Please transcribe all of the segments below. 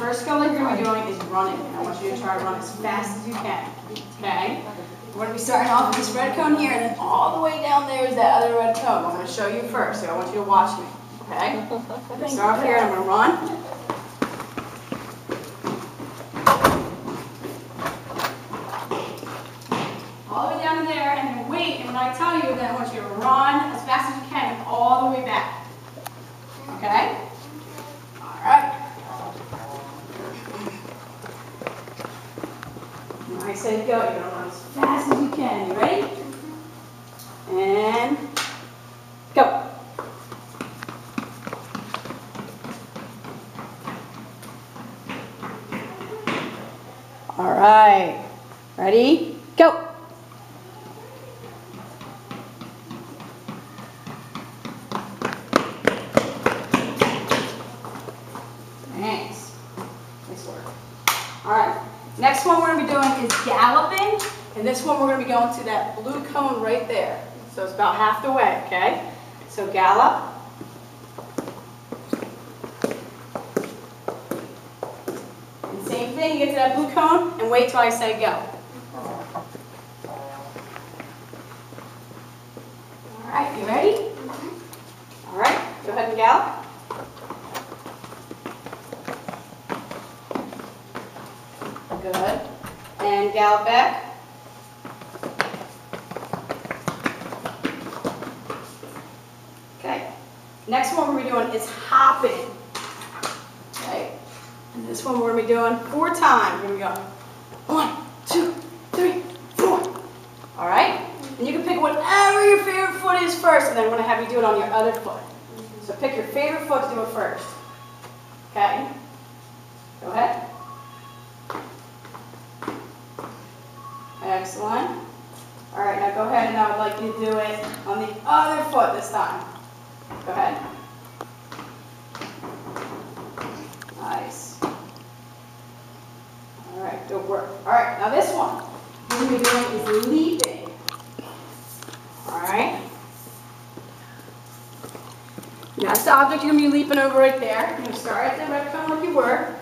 first skill that you're going to be doing is running. I want you to try to run as fast as you can. Okay? We're going to be starting off with this red cone here, and then all the way down there is that other red cone. I'm going to show you first, so I want you to watch me. Okay? I'm going to start off here, and I'm going to run. All the way down there, and then wait, and when I tell you, then I want you to run as fast as you can all the way back. Okay? All right. Say go, you're run as fast as you can. You ready? And go. All right. Ready? Go. Thanks. Nice work. All right. Next one we're going to be doing is galloping. And this one we're going to be going to that blue cone right there. So it's about half the way, okay? So gallop. And same thing, you get to that blue cone and wait till I say go. All right, you ready? All right, go ahead and gallop. Good. And gallop back. Okay. Next one we're doing is hopping. Okay. And this one we're gonna be doing four times. Here we go. One, two, three, four. All right. And you can pick whatever your favorite foot is first, and then I'm gonna have you do it on your other foot. So pick your favorite foot to do it first. Okay. Go ahead. Excellent. All right, now go ahead and I would like you to do it on the other foot this time. Go ahead. Nice. All right, good work. All right, now this one, what we're doing is leaping. All right. That's the object you're going to be leaping over right there. You're going to start at the red cone like you were.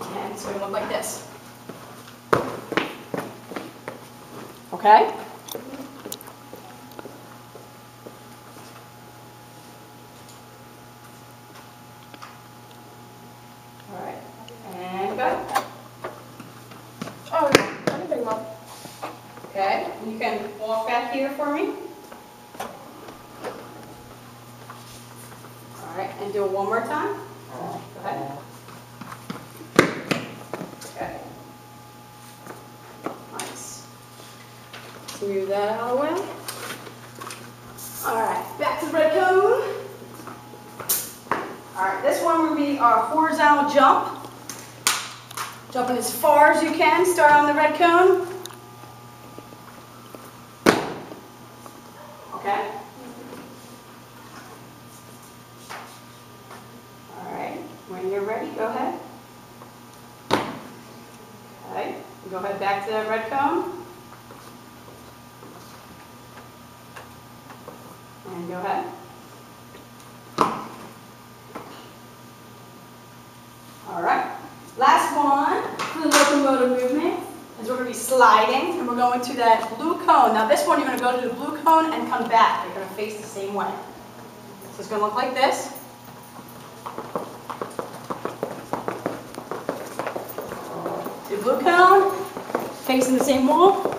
And it's going to look like this. Okay? All right. And go. Oh, anything, Mom. Okay. You can walk back here for me. All right. And do it one more time. Go ahead. Okay. Nice. Smooth that out of the way. All right, back to the red cone. All right, this one will be our horizontal jump. Jumping as far as you can. Start on the red cone. Okay. All right, when you're ready, go ahead. Okay, that red cone. And go ahead. All right. Last one for the locomotive movement is we're going to be sliding, and we're going to that blue cone. Now this one, you're going to go to the blue cone and come back. You're going to face the same way. So it's going to look like this. The blue cone, facing the same wall. All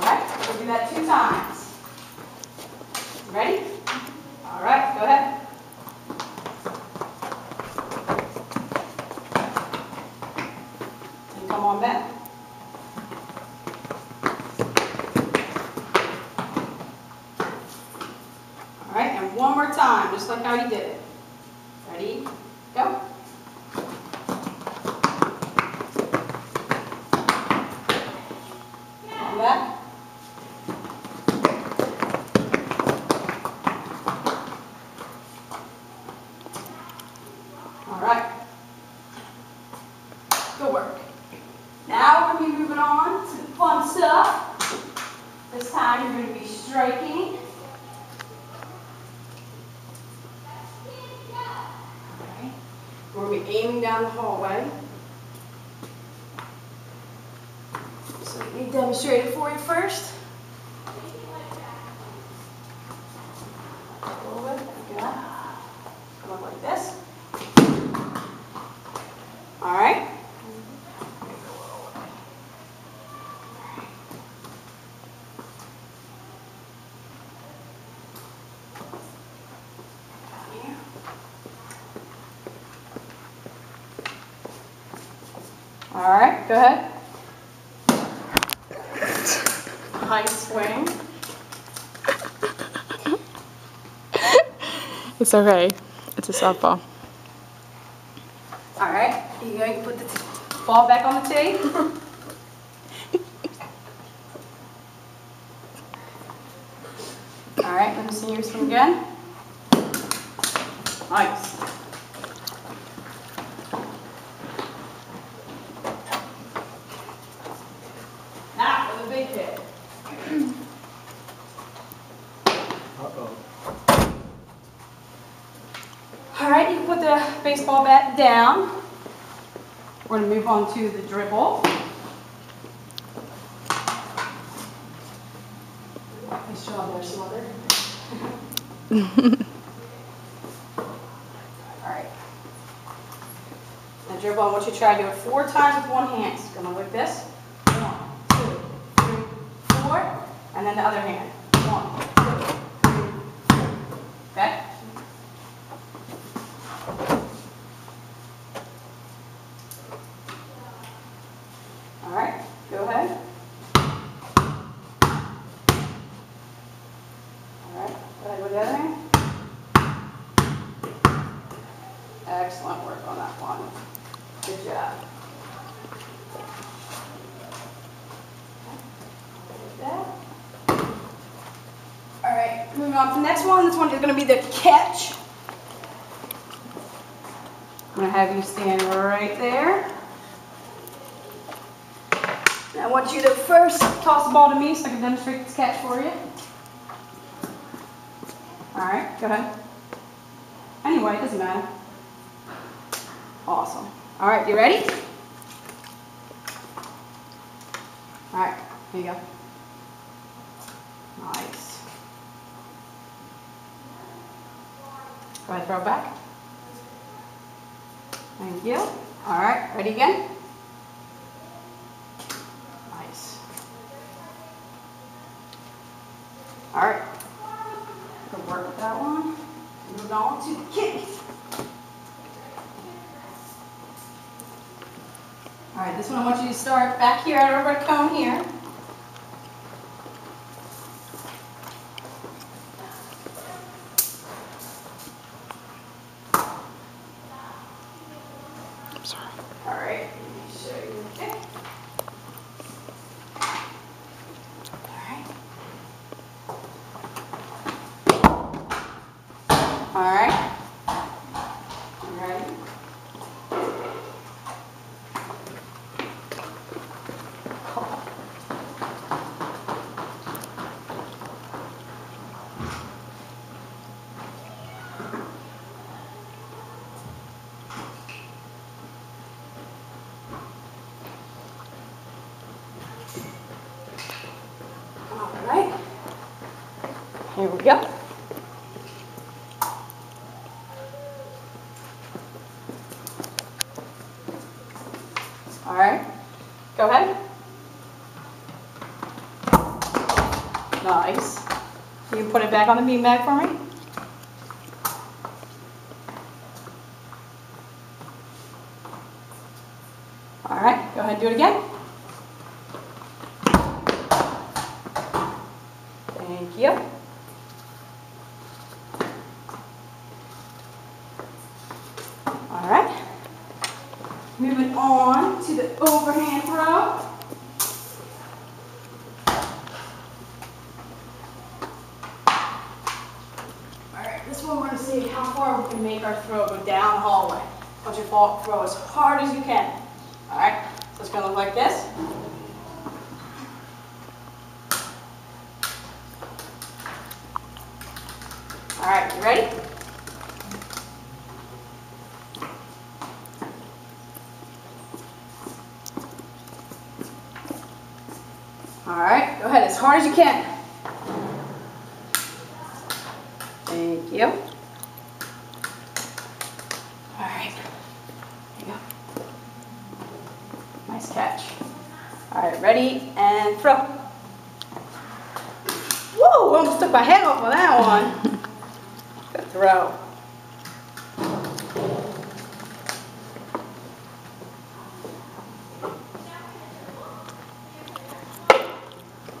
right, we'll do that two times. Ready? All right, go ahead. And come on back. All right, and one more time, just like how you did it. Ready? Go. Come back. All right. Good work. Now we're going to be moving on to the fun stuff. This time you're going to be striking. we're gonna be aiming down the hallway. So let me demonstrate it for you first. A little bit, like that. Come up like this. All right. Here. All right, go ahead. High swing. It's okay. It's a softball. All right, you go. You can put the ball back on the tee. All right, let me see your swing again. Nice. Now for the big hit. Uh-oh. All right, you can put the baseball bat down. We're gonna move on to the dribble. Nice job there, Smother. All right. Now dribble, I want you to try to do it four times with one hand. So Gonna like this. One, two, three, four. And then the other hand. One, two, three, four. Okay? All right, go ahead. All right, go ahead with the other hand. Excellent work on that one. Good job. All right, moving on to the next one. This one is going to be the catch. I'm going to have you stand right there. And I want you to first toss the ball to me so I can demonstrate this catch for you. All right, go ahead. Anyway, it doesn't matter. Awesome. All right, you ready? All right, here you go. Nice. Go ahead, throw it back. Thank you. All right, ready again? Nice. All right. Good work with that one. Move on to the kick. All right, this one I want you to start back here at our red cone here. I'm sorry. All right, let me show you the kick. All right. All right. You ready? All right. Here we go. All right. Go ahead. Nice. You put it back on the beanbag for me? All right, go ahead and do it again. one we're going to see how far we can make our throw go down the hallway. Put your fall, throw as hard as you can. All right, so it's going to look like this. All right, you ready? All right, go ahead as hard as you can. And throw. Whoa, almost took my head off of that one. Good throw.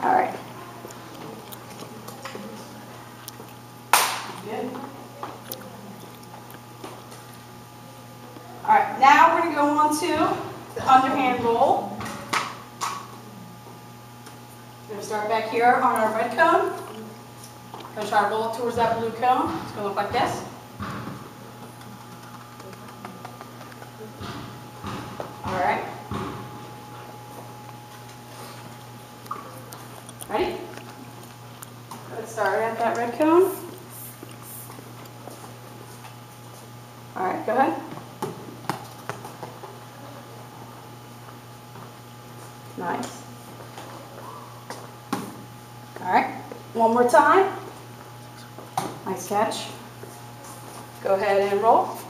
All right. All right, now we're gonna go on to the underhand roll. Gonna start back here on our red cone. Gonna try to roll it towards that blue cone. It's gonna look like this. All right. Ready? Let's start at that red cone. All right, go ahead. Nice. All right, one more time. Nice catch. Go ahead and roll.